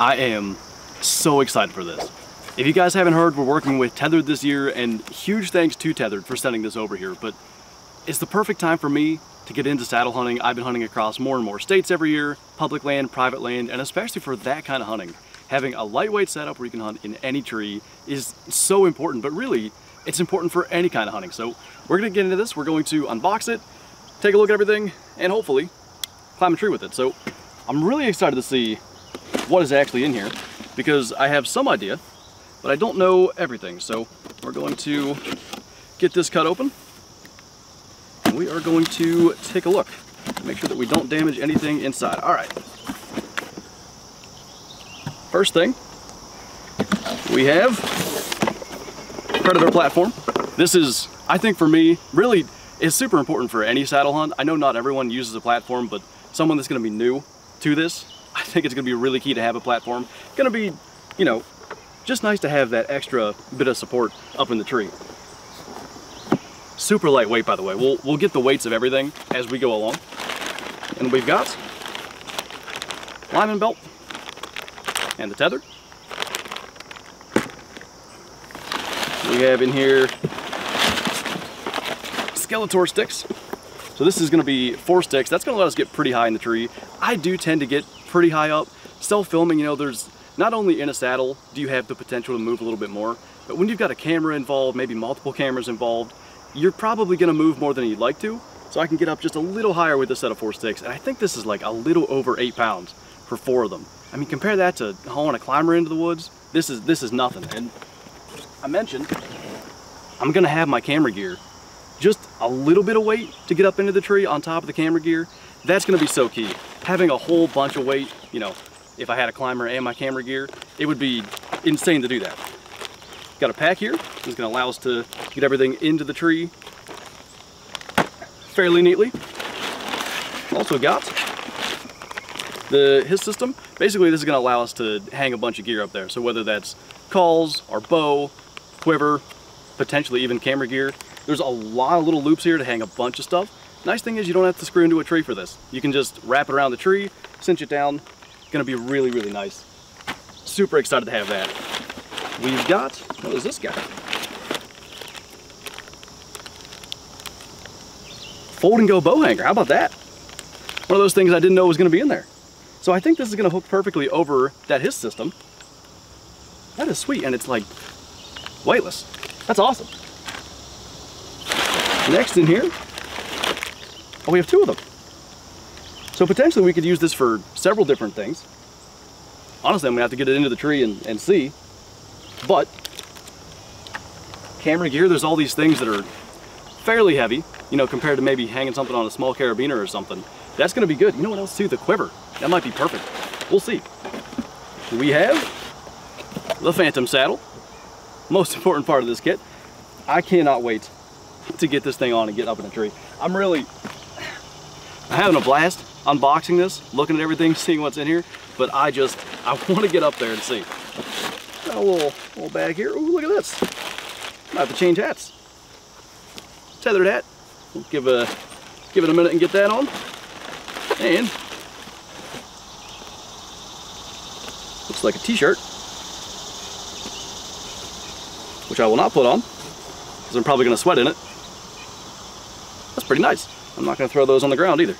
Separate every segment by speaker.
Speaker 1: I am so excited for this. If you guys haven't heard, we're working with Tethrd this year and huge thanks to Tethrd for sending this over here. But it's the perfect time for me to get into saddle hunting. I've been hunting across more and more states every year, public land, private land, and especially for that kind of hunting. Having a lightweight setup where you can hunt in any tree is so important, but really it's important for any kind of hunting. So we're gonna get into this. We're going to unbox it, take a look at everything, and hopefully climb a tree with it. So I'm really excited to see what is actually in here because I have some idea, but I don't know everything. So we're going to get this cut open and we are going to take a look. Make sure that we don't damage anything inside. All right. First thing, we have Predator platform. This is, I think for me, really is super important for any saddle hunt. I know not everyone uses a platform, but someone that's gonna be new to this, I think it's gonna be really key to have a platform. Gonna be, you know, just nice to have that extra bit of support up in the tree. Super lightweight, by the way. We'll, we'll get the weights of everything as we go along. And we've got lineman belt and the tether. We have in here Skeletor sticks. So this is gonna be four sticks. That's gonna let us get pretty high in the tree. I do tend to get pretty high up. Still filming, you know, there's not only in a saddle do you have the potential to move a little bit more, but when you've got a camera involved, maybe multiple cameras involved, you're probably gonna move more than you'd like to. So I can get up just a little higher with this set of four sticks. And I think this is like a little over eight pounds for four of them. I mean, compare that to hauling a climber into the woods. This is, this is nothing. And I mentioned, I'm gonna have my camera gear just a little bit of weight to get up into the tree on top of the camera gear. That's gonna be so key. Having a whole bunch of weight, you know, if I had a climber and my camera gear, it would be insane to do that. Got a pack here. It's gonna allow us to get everything into the tree fairly neatly. Also got the his system. Basically, this is gonna allow us to hang a bunch of gear up there. So whether that's calls, our bow, quiver, potentially even camera gear. There's a lot of little loops here to hang a bunch of stuff. Nice thing is you don't have to screw into a tree for this. You can just wrap it around the tree, cinch it down. Gonna be really, really nice. Super excited to have that. We've got, what is this guy? Fold and go bow hanger, how about that? One of those things I didn't know was gonna be in there. So I think this is gonna hook perfectly over that his system. That is sweet, and it's like weightless. That's awesome. Next in here, oh, we have two of them. So potentially we could use this for several different things. Honestly, I'm gonna have to get it into the tree and, and see. But camera gear, there's all these things that are fairly heavy, you know, compared to maybe hanging something on a small carabiner or something. That's gonna be good. You know what else too? The quiver. That might be perfect. We'll see. We have the Phantom saddle. Most important part of this kit. I cannot wait to get this thing on and get up in a tree. I'm really I'm having a blast unboxing this, looking at everything, seeing what's in here, but I just, I want to get up there and see. Got a little, little bag here. Ooh, look at this. I have to change hats. Tethrd hat. We'll give, a, give it a minute and get that on. And looks like a t-shirt, which I will not put on because I'm probably going to sweat in it. That's pretty nice. I'm not going to throw those on the ground either.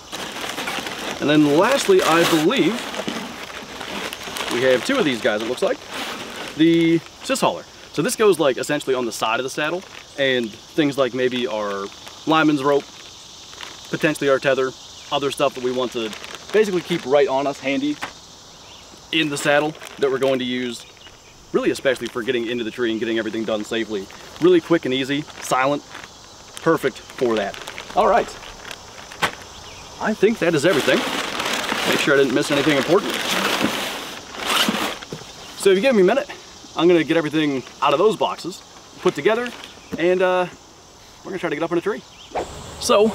Speaker 1: And then lastly, I believe we have two of these guys, it looks like. The sys hauler. So this goes like essentially on the side of the saddle and things like maybe our lineman's rope, potentially our tether, other stuff that we want to basically keep right on us handy in the saddle that we're going to use really especially for getting into the tree and getting everything done safely. Really quick and easy, silent, perfect for that. All right, I think that is everything. Make sure I didn't miss anything important. So if you give me a minute, I'm gonna get everything out of those boxes, put together, and uh, we're gonna try to get up in a tree. So,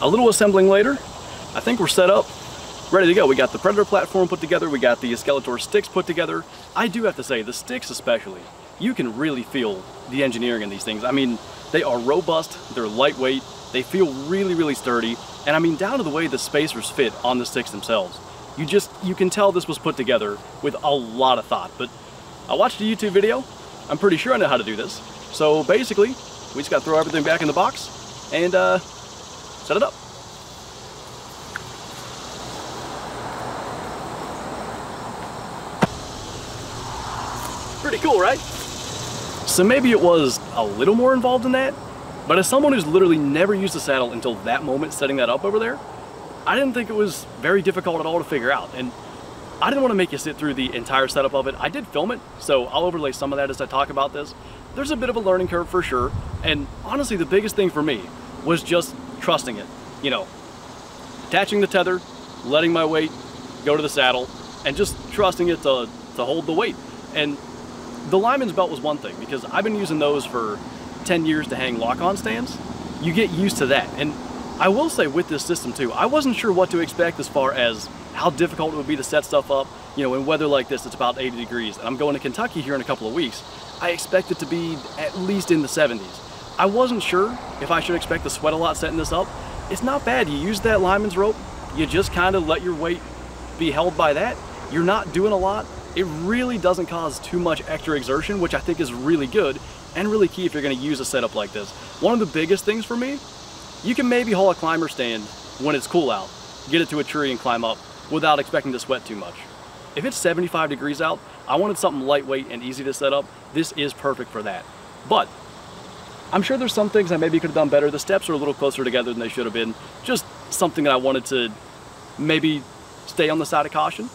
Speaker 1: a little assembling later, I think we're set up, ready to go. We got the Predator platform put together, we got the Skeletor sticks put together. I do have to say, the sticks especially, you can really feel the engineering in these things. I mean, they are robust, they're lightweight, they feel really, really sturdy, and I mean, down to the way the spacers fit on the sticks themselves. You just, you can tell this was put together with a lot of thought. But I watched a YouTube video. I'm pretty sure I know how to do this. So basically, we just gotta throw everything back in the box and uh, set it up. Cool, right? So maybe it was a little more involved than that, but as someone who's literally never used a saddle until that moment setting that up over there, I didn't think it was very difficult at all to figure out. And I didn't want to make you sit through the entire setup of it. I did film it, so I'll overlay some of that as I talk about this. There's a bit of a learning curve for sure, and honestly the biggest thing for me was just trusting it. You know, attaching the tether, letting my weight go to the saddle, and just trusting it to, to hold the weight. And the lineman's belt was one thing because I've been using those for 10 years to hang lock-on stands. You get used to that. And I will say with this system too, I wasn't sure what to expect as far as how difficult it would be to set stuff up. You know, in weather like this, it's about 80 degrees and I'm going to Kentucky here in a couple of weeks. I expect it to be at least in the 70s. I wasn't sure if I should expect to sweat a lot setting this up. It's not bad. You use that lineman's rope, you just kind of let your weight be held by that. You're not doing a lot it really doesn't cause too much extra exertion, which I think is really good and really key if you're gonna use a setup like this. One of the biggest things for me, you can maybe haul a climber stand when it's cool out, get it to a tree and climb up without expecting to sweat too much. If it's 75 degrees out, I wanted something lightweight and easy to set up. This is perfect for that. But I'm sure there's some things I maybe could have done better. The steps are a little closer together than they should have been. Just something that I wanted to maybe stay on the side of caution.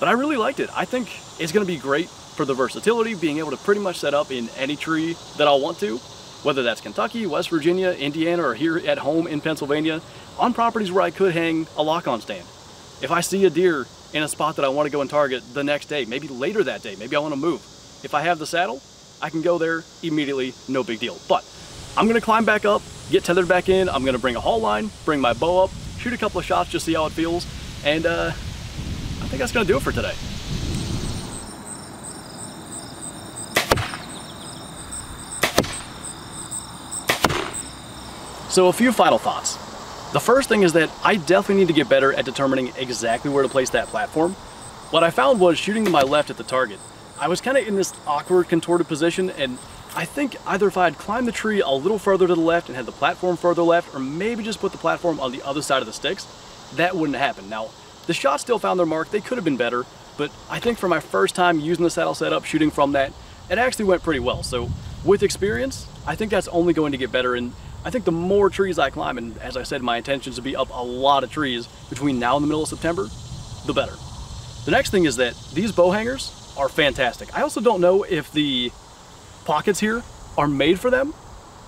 Speaker 1: But I really liked it. I think it's gonna be great for the versatility, being able to pretty much set up in any tree that I'll want to, whether that's Kentucky, West Virginia, Indiana, or here at home in Pennsylvania, on properties where I could hang a lock-on stand. If I see a deer in a spot that I wanna go and target the next day, maybe later that day, maybe I wanna move. If I have the saddle, I can go there immediately, no big deal. But I'm gonna climb back up, get tethered back in, I'm gonna bring a haul line, bring my bow up, shoot a couple of shots, just see how it feels, and uh, think that's gonna do it for today. So a few final thoughts. The first thing is that I definitely need to get better at determining exactly where to place that platform. What I found was shooting to my left at the target. I was kind of in this awkward contorted position and I think either if I had climbed the tree a little further to the left and had the platform further left or maybe just put the platform on the other side of the sticks, that wouldn't happen. Now, the shots still found their mark. They could have been better, but I think for my first time using the saddle setup, shooting from that, it actually went pretty well. So with experience, I think that's only going to get better. And I think the more trees I climb, and as I said, my intention is to be up a lot of trees between now and the middle of September, the better. The next thing is that these bow hangers are fantastic. I also don't know if the pockets here are made for them.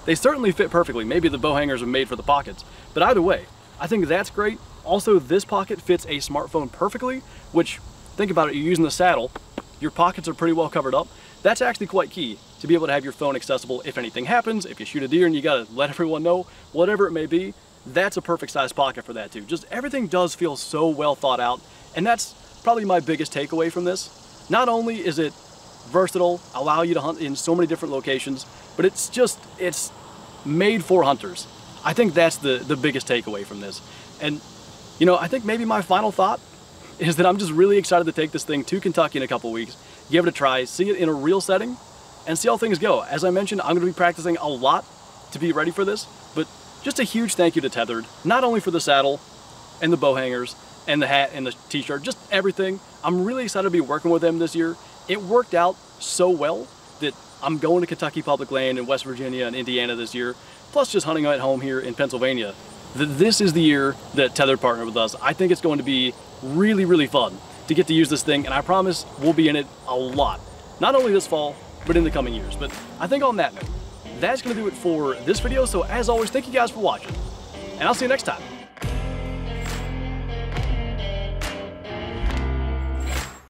Speaker 1: They certainly fit perfectly. Maybe the bow hangers are made for the pockets, but either way, I think that's great. Also, this pocket fits a smartphone perfectly, which, think about it, you're using the saddle, your pockets are pretty well covered up. That's actually quite key to be able to have your phone accessible if anything happens, if you shoot a deer and you gotta let everyone know, whatever it may be, that's a perfect size pocket for that too. Just everything does feel so well thought out, and that's probably my biggest takeaway from this. Not only is it versatile, allow you to hunt in so many different locations, but it's just, it's made for hunters. I think that's the, the biggest takeaway from this. And you know, I think maybe my final thought is that I'm just really excited to take this thing to Kentucky in a couple weeks, give it a try, see it in a real setting, and see how things go. As I mentioned, I'm gonna be practicing a lot to be ready for this, but just a huge thank you to Tethrd, not only for the saddle and the bow hangers and the hat and the t-shirt, just everything. I'm really excited to be working with them this year. It worked out so well that I'm going to Kentucky Public Land in West Virginia and Indiana this year, plus just hunting at home here in Pennsylvania this is the year that Tether partnered with us. I think it's going to be really, really fun to get to use this thing, and I promise we'll be in it a lot. Not only this fall, but in the coming years. But I think on that note, that's gonna do it for this video. So as always, thank you guys for watching, and I'll see you next time.